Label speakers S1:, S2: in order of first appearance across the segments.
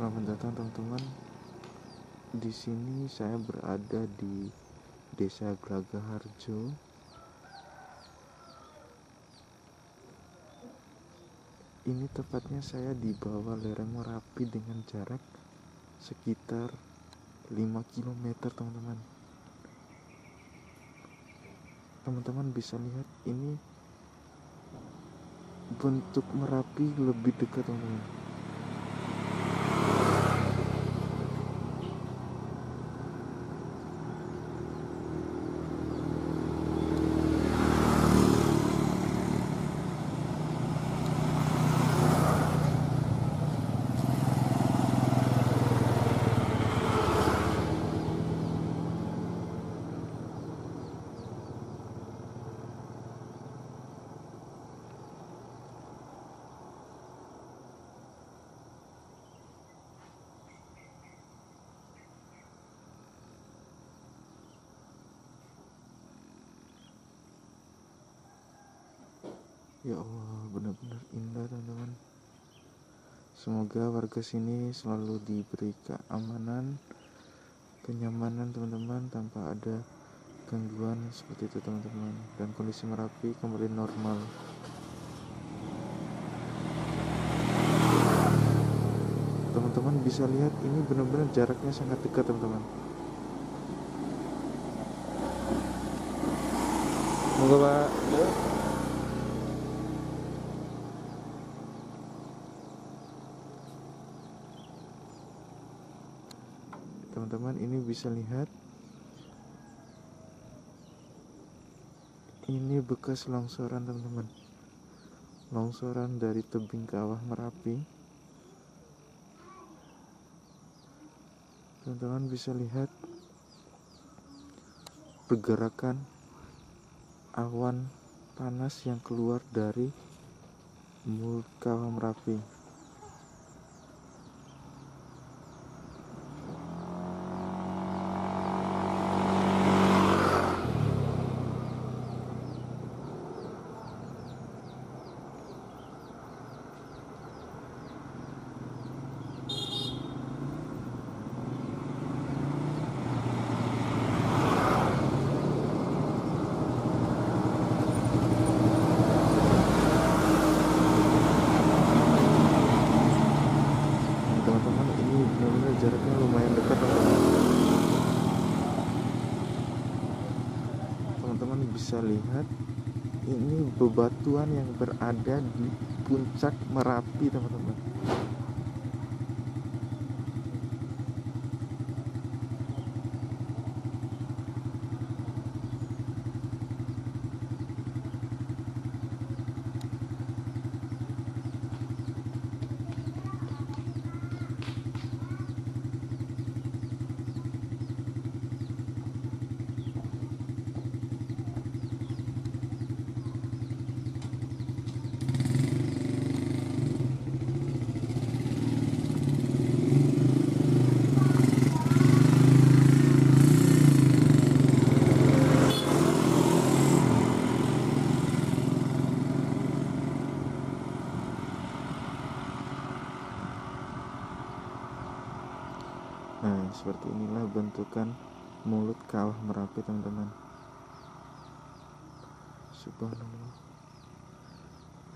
S1: Selamat datang teman-teman. Di sini saya berada di Desa Glagaharjo. Ini tepatnya saya di bawah lereng Merapi dengan jarak sekitar 5 km, teman-teman. Teman-teman bisa lihat ini bentuk Merapi lebih dekat, teman-teman. Ya Allah, benar-benar indah teman-teman. Semoga warga sini selalu diberi keamanan, kenyamanan teman-teman tanpa ada gangguan seperti itu teman-teman dan kondisi Merapi kembali normal. Teman-teman bisa lihat ini benar-benar jaraknya sangat dekat teman-teman. Moga Pak. Teman-teman ini bisa lihat. Ini bekas longsoran teman-teman. Longsoran dari tebing kawah merapi. Teman-teman bisa lihat pergerakan awan panas yang keluar dari mulut kawah merapi teman-teman ini benar-benar jaraknya lumayan dekat teman-teman teman-teman bisa lihat ini bebatuan yang berada di puncak merapi teman-teman Nah, seperti inilah bentukan mulut kawah Merapi, teman-teman. Subhanallah.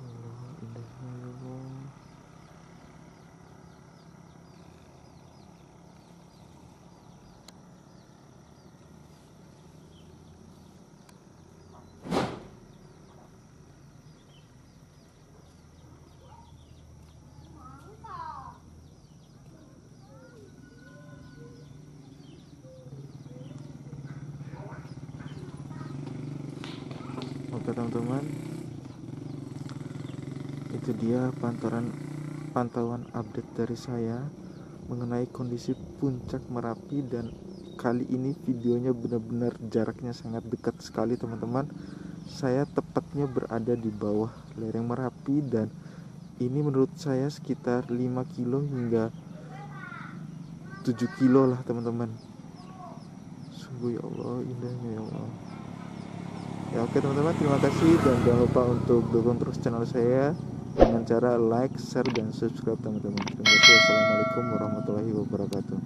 S1: Allah, indahnya ya Allah. Oke teman-teman. Itu dia pantauan pantauan update dari saya mengenai kondisi puncak Merapi dan kali ini videonya benar-benar jaraknya sangat dekat sekali teman-teman. Saya tepatnya berada di bawah lereng Merapi dan ini menurut saya sekitar 5 kilo hingga 7 kilo lah teman-teman. Sungguh ya Allah indahnya ya Allah ya oke teman-teman terima kasih. Dan jangan lupa untuk dukung terus channel saya dengan cara like, share, dan subscribe teman-teman. Terima kasih. Wassalamualaikum warahmatullahi wabarakatuh.